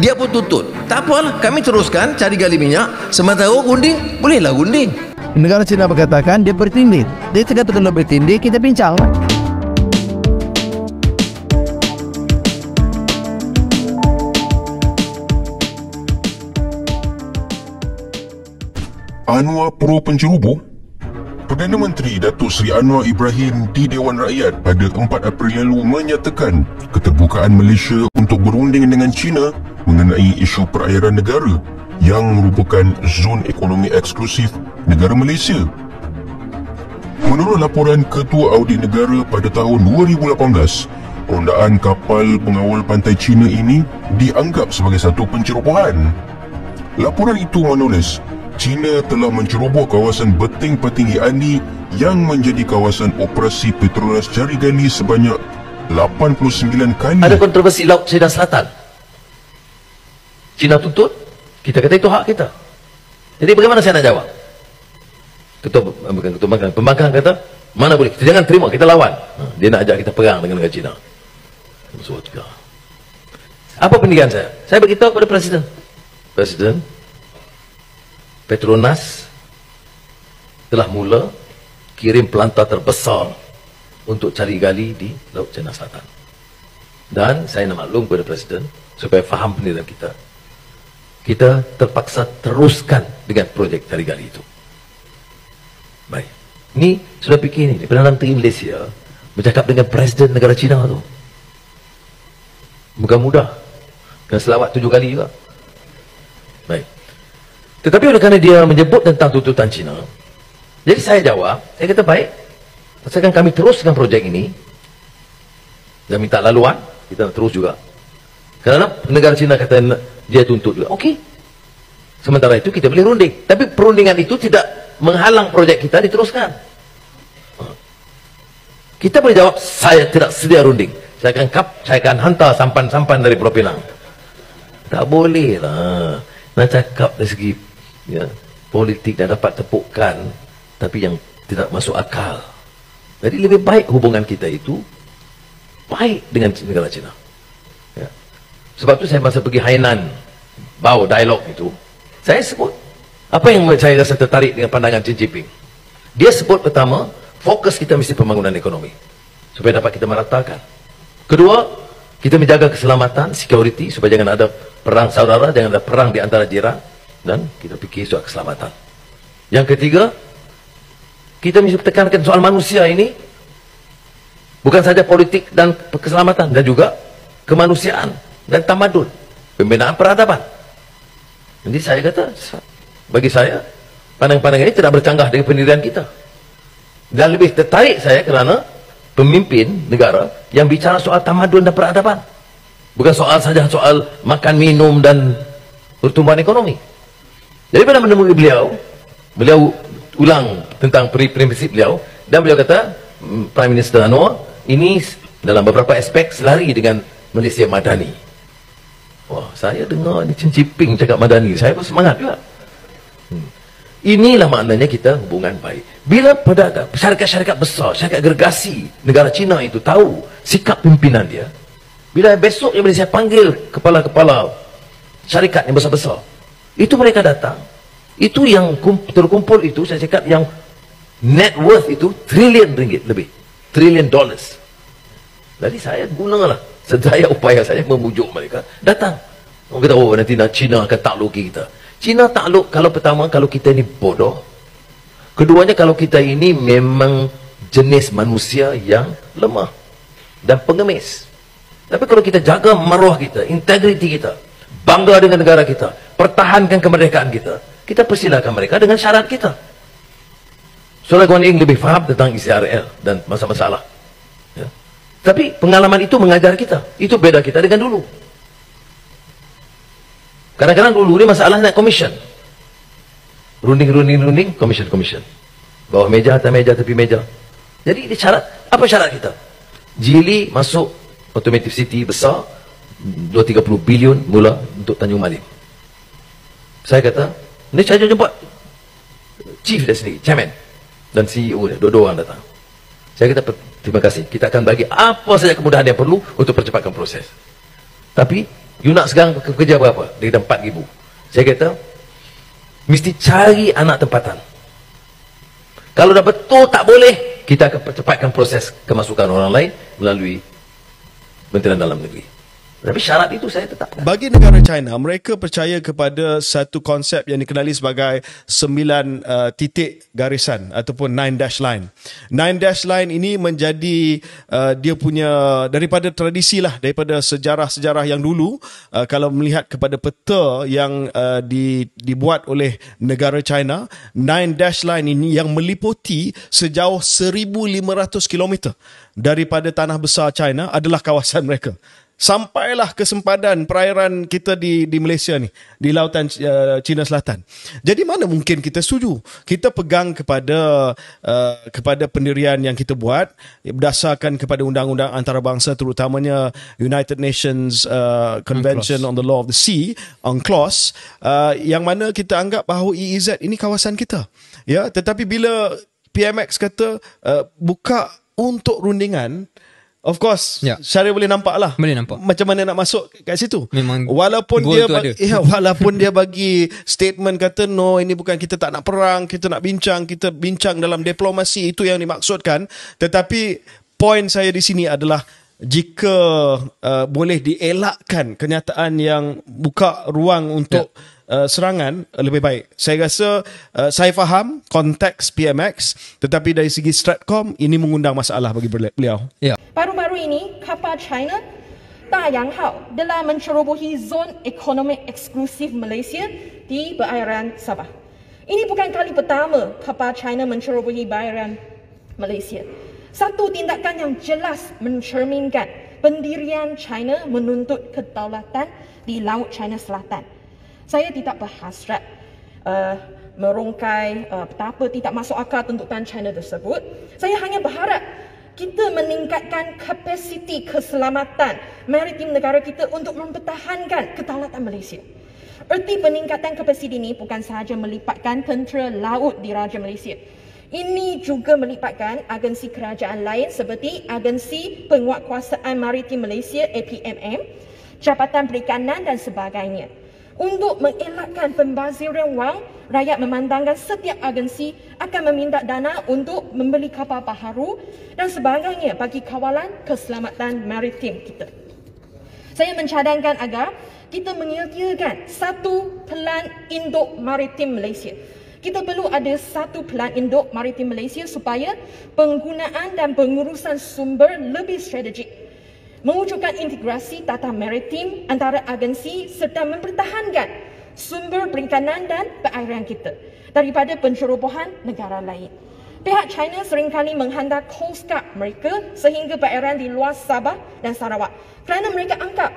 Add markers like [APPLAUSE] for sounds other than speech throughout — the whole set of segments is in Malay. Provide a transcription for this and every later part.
dia pun tuntut tak apalah kami teruskan cari gali minyak sementara gunding bolehlah gunding Negara China berkatakan dia bertindih. Dia cakap kalau bertindih kita bincang. Anwar Pro Penceroboh Perdana Menteri Datuk Seri Anwar Ibrahim di Dewan Rakyat pada 4 April lalu menyatakan keterbukaan Malaysia untuk berunding dengan China mengenai isu perairan negara yang merupakan zon ekonomi eksklusif negara Malaysia. Menurut laporan Ketua Audit Negara pada tahun 2018, rondaan kapal pengawal pantai China ini dianggap sebagai satu pencerobohan. Laporan itu menulis, China telah menceroboh kawasan Beting Petinggi Andi yang menjadi kawasan operasi Petronas Jari Gali sebanyak 89 kali. ada kontroversi laut China Selatan China tuntut kita kata itu hak kita. Jadi bagaimana saya nak jawab? Ketua bukan ketua pembangkang. Pembangkang kata mana boleh? Kita jangan terima kita lawan. Ha, dia nak ajak kita perang dengan negara juga apa pendidikan saya? Saya beritahu kepada presiden. Presiden Petronas telah mula kirim pelantar terbesar untuk cari gali di Laut Cina Selatan. Dan saya nak maklum kepada Presiden supaya faham pendidikan kita. Kita terpaksa teruskan dengan projek cari gali itu. Baik. Ni sudah fikir ni. Perdana Menteri Malaysia bercakap dengan Presiden negara China tu. Bukan mudah. Kena selawat tujuh kali juga. Baik. Tetapi oleh kerana dia menyebut tentang tuntutan China, jadi saya jawab, saya kata baik, pasalkan kami teruskan projek ini, dan minta laluan, kita terus juga. Kerana negara China kata dia tuntut juga. Okey. Sementara itu kita boleh runding. Tapi perundingan itu tidak menghalang projek kita diteruskan. Kita boleh jawab, saya tidak sedia runding. Saya akan kap, saya akan hantar sampan-sampan dari Pulau Pinang. Tak boleh lah. Nak cakap dari segi ya, politik dah dapat tepukan tapi yang tidak masuk akal. Jadi lebih baik hubungan kita itu baik dengan negara China. Sebab tu saya masa pergi Hainan bawa dialog itu, saya sebut apa yang saya rasa tertarik dengan pandangan Xi Jinping. Dia sebut pertama, fokus kita mesti pembangunan ekonomi supaya dapat kita meratakan. Kedua, kita menjaga keselamatan, security supaya jangan ada perang saudara, jangan ada perang di antara jiran dan kita fikir soal keselamatan. Yang ketiga, kita mesti tekankan soal manusia ini bukan saja politik dan keselamatan dan juga kemanusiaan dan tamadun, pembinaan peradaban. Jadi saya kata bagi saya pandang-pandang ini tidak bercanggah dengan pendirian kita. Dan lebih tertarik saya kerana pemimpin negara yang bicara soal tamadun dan peradaban. Bukan soal saja soal makan minum dan pertumbuhan ekonomi. Jadi pada menemui beliau, beliau ulang tentang prinsip beliau dan beliau kata "Hmm, Prime Minister Anwar ini dalam beberapa aspek selari dengan Malaysia Madani. Wah, saya dengar ni Jinping cakap Madani, saya pun semangat juga. Hmm. Inilah maknanya kita hubungan baik. Bila pada syarikat-syarikat besar, syarikat gergasi negara Cina itu tahu sikap pimpinan dia, bila besok yang saya panggil kepala-kepala syarikat yang besar-besar, itu mereka datang. Itu yang terkumpul itu, saya cakap yang net worth itu trilion ringgit lebih. Trilion dollars. Jadi saya gunalah sedaya upaya saya memujuk mereka. Datang. Orang kata, oh nanti nak Cina akan takluki kita. Cina takluk kalau pertama, kalau kita ni bodoh. Keduanya kalau kita ini memang jenis manusia yang lemah. Dan pengemis. Tapi kalau kita jaga maruah kita, integriti kita, bangga dengan negara kita, pertahankan kemerdekaan kita, kita persilakan mereka dengan syarat kita. Surah Kuan Ing lebih faham tentang ICRL dan masalah-masalah. Tapi pengalaman itu mengajar kita. Itu beda kita dengan dulu. Kadang-kadang dulu ni masalah nak commission. Runding, runding, runding, commission, commission. Bawah meja, atas meja, tepi meja. Jadi ini syarat. Apa syarat kita? Jili masuk automotive city besar 230 bilion mula untuk Tanjung Malim. Saya kata, ni saya jumpa chief dia sendiri, chairman dan CEO dia, dua-dua orang datang. Saya kata terima kasih. Kita akan bagi apa saja kemudahan yang perlu untuk percepatkan proses. Tapi you nak sekarang ke- kerja berapa? Dia kata 4 ribu. Saya kata mesti cari anak tempatan. Kalau dah betul tak boleh, kita akan percepatkan proses kemasukan orang lain melalui Kementerian Dalam Negeri. Tapi syarat itu saya tetapkan. Bagi negara China, mereka percaya kepada satu konsep yang dikenali sebagai sembilan uh, titik garisan ataupun nine dash line. Nine dash line ini menjadi uh, dia punya daripada tradisi lah, daripada sejarah-sejarah yang dulu. Uh, kalau melihat kepada peta yang uh, di, dibuat oleh negara China, nine dash line ini yang meliputi sejauh 1,500 km daripada tanah besar China adalah kawasan mereka sampailah ke sempadan perairan kita di di Malaysia ni di lautan uh, China Selatan. Jadi mana mungkin kita setuju? Kita pegang kepada uh, kepada pendirian yang kita buat berdasarkan kepada undang-undang antarabangsa terutamanya United Nations uh, Convention on the Law of the Sea UNCLOS uh, yang mana kita anggap bahawa EEZ ini kawasan kita. Ya, tetapi bila PMX kata uh, buka untuk rundingan Of course, Ya. Syarif boleh nampak lah. Boleh nampak. Macam mana nak masuk kat situ. Memang walaupun dia ba- ada. [LAUGHS] ya, walaupun dia bagi statement kata no ini bukan kita tak nak perang, kita nak bincang, kita bincang dalam diplomasi itu yang dimaksudkan. Tetapi poin saya di sini adalah jika uh, boleh dielakkan kenyataan yang buka ruang untuk uh, serangan uh, lebih baik. Saya rasa uh, saya faham konteks PMX tetapi dari segi Stratcom ini mengundang masalah bagi beliau. Ya. Baru-baru ini, kapal China Dayang Hao telah mencerobohi zon ekonomi eksklusif Malaysia di perairan Sabah. Ini bukan kali pertama kapal China mencerobohi perairan Malaysia. Satu tindakan yang jelas mencerminkan pendirian China menuntut kedaulatan di Laut China Selatan. Saya tidak berhasrat uh, merungkai uh, betapa tidak masuk akal tuntutan China tersebut. Saya hanya berharap kita meningkatkan kapasiti keselamatan maritim negara kita untuk mempertahankan kedaulatan Malaysia. Erti peningkatan kapasiti ini bukan sahaja melipatkan tentera laut di Raja Malaysia. Ini juga melipatkan agensi kerajaan lain seperti Agensi Penguatkuasaan Maritim Malaysia APMM, Jabatan Perikanan dan sebagainya. Untuk mengelakkan pembaziran wang, rakyat memandangkan setiap agensi akan meminta dana untuk membeli kapal baharu dan sebagainya bagi kawalan keselamatan maritim kita. Saya mencadangkan agar kita menyediakan satu pelan induk maritim Malaysia. Kita perlu ada satu pelan induk maritim Malaysia supaya penggunaan dan pengurusan sumber lebih strategik. Mewujudkan integrasi tata maritim antara agensi serta mempertahankan sumber perikanan dan perairan kita daripada pencerobohan negara lain. Pihak China seringkali menghantar Coast Guard mereka sehingga perairan di luar Sabah dan Sarawak kerana mereka anggap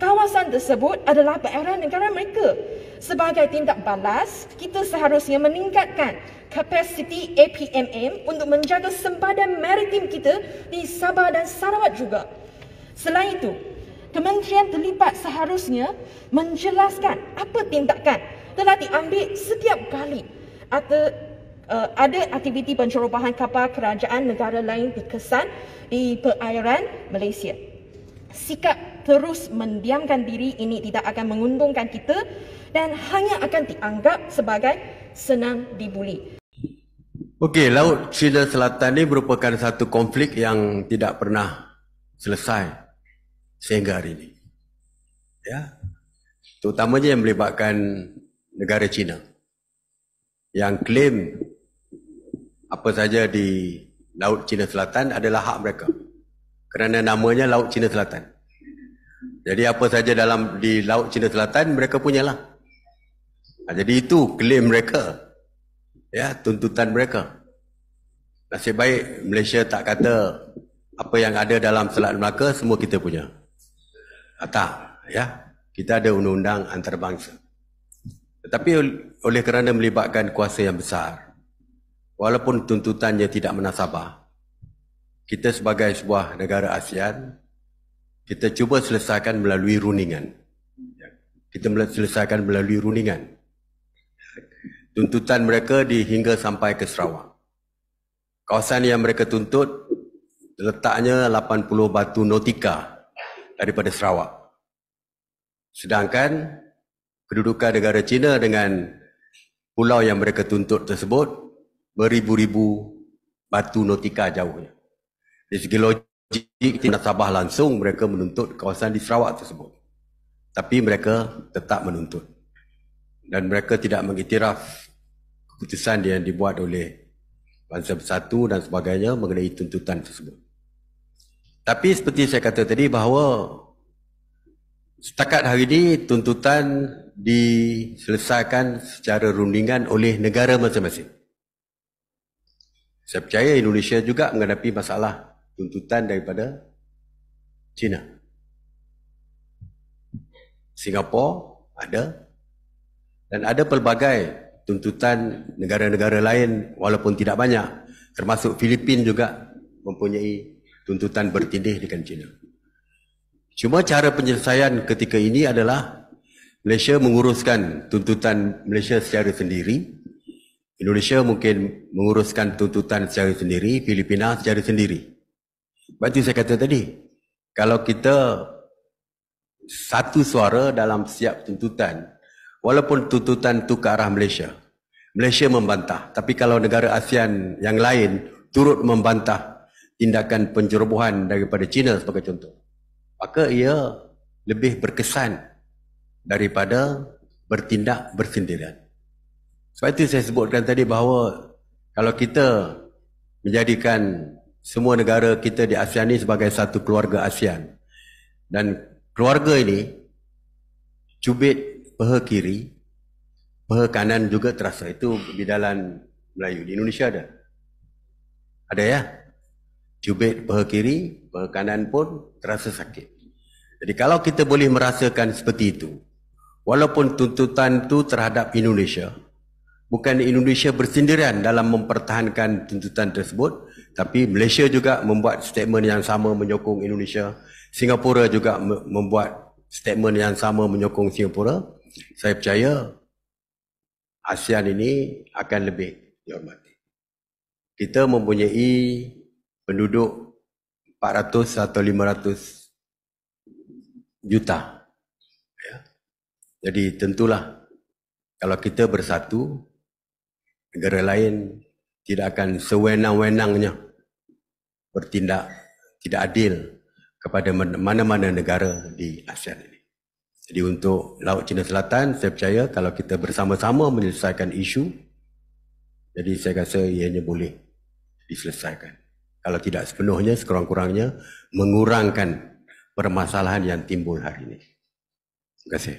kawasan tersebut adalah perairan negara mereka. Sebagai tindak balas, kita seharusnya meningkatkan kapasiti APMM untuk menjaga sempadan maritim kita di Sabah dan Sarawak juga. Selain itu, kementerian terlibat seharusnya menjelaskan apa tindakan telah diambil setiap kali atau uh, ada aktiviti pencerobohan kapal kerajaan negara lain dikesan di perairan Malaysia. Sikap terus mendiamkan diri ini tidak akan menguntungkan kita dan hanya akan dianggap sebagai senang dibuli. Okey, Laut Cina Selatan ini merupakan satu konflik yang tidak pernah selesai sehingga hari ini. Ya. Terutamanya yang melibatkan negara China. Yang klaim apa saja di Laut Cina Selatan adalah hak mereka. Kerana namanya Laut Cina Selatan. Jadi apa saja dalam di Laut Cina Selatan mereka punyalah. Ha, jadi itu klaim mereka. Ya, tuntutan mereka. Nasib baik Malaysia tak kata apa yang ada dalam Selat Melaka semua kita punya. Tak, ya. Kita ada undang-undang antarabangsa. Tetapi oleh kerana melibatkan kuasa yang besar, walaupun tuntutannya tidak menasabah, kita sebagai sebuah negara ASEAN, kita cuba selesaikan melalui rundingan. Kita selesaikan melalui rundingan. Tuntutan mereka dihingga sampai ke Sarawak. Kawasan yang mereka tuntut letaknya 80 batu nautika daripada Sarawak. Sedangkan kedudukan negara China dengan pulau yang mereka tuntut tersebut beribu-ribu batu nautika jauhnya. Dari segi logik, tidak Sabah langsung mereka menuntut kawasan di Sarawak tersebut. Tapi mereka tetap menuntut. Dan mereka tidak mengiktiraf keputusan yang dibuat oleh Bangsa Bersatu dan sebagainya mengenai tuntutan tersebut. Tapi seperti saya kata tadi bahawa setakat hari ini tuntutan diselesaikan secara rundingan oleh negara masing-masing. Saya percaya Indonesia juga menghadapi masalah tuntutan daripada China. Singapura ada dan ada pelbagai tuntutan negara-negara lain walaupun tidak banyak termasuk Filipin juga mempunyai tuntutan bertindih dengan China. Cuma cara penyelesaian ketika ini adalah Malaysia menguruskan tuntutan Malaysia secara sendiri. Indonesia mungkin menguruskan tuntutan secara sendiri, Filipina secara sendiri. Sebab itu saya kata tadi, kalau kita satu suara dalam setiap tuntutan, Walaupun tuntutan itu ke arah Malaysia. Malaysia membantah. Tapi kalau negara ASEAN yang lain turut membantah tindakan penjerobohan daripada China sebagai contoh. Maka ia lebih berkesan daripada bertindak bersendirian. Sebab itu saya sebutkan tadi bahawa kalau kita menjadikan semua negara kita di ASEAN ini sebagai satu keluarga ASEAN dan keluarga ini cubit peha kiri, peha kanan juga terasa. Itu di dalam Melayu. Di Indonesia ada. Ada ya? Cubit peha kiri, peha kanan pun terasa sakit. Jadi kalau kita boleh merasakan seperti itu, walaupun tuntutan itu terhadap Indonesia, bukan Indonesia bersendirian dalam mempertahankan tuntutan tersebut, tapi Malaysia juga membuat statement yang sama menyokong Indonesia, Singapura juga membuat statement yang sama menyokong Singapura, saya percaya ASEAN ini akan lebih dihormati. Kita mempunyai penduduk 400 atau 500 juta. Ya. Jadi tentulah kalau kita bersatu, negara lain tidak akan sewenang-wenangnya bertindak tidak adil kepada mana-mana negara di ASEAN ini. Jadi untuk Laut Cina Selatan, saya percaya kalau kita bersama-sama menyelesaikan isu, jadi saya rasa ianya boleh diselesaikan. Kalau tidak sepenuhnya, sekurang-kurangnya mengurangkan permasalahan yang timbul hari ini. Terima kasih.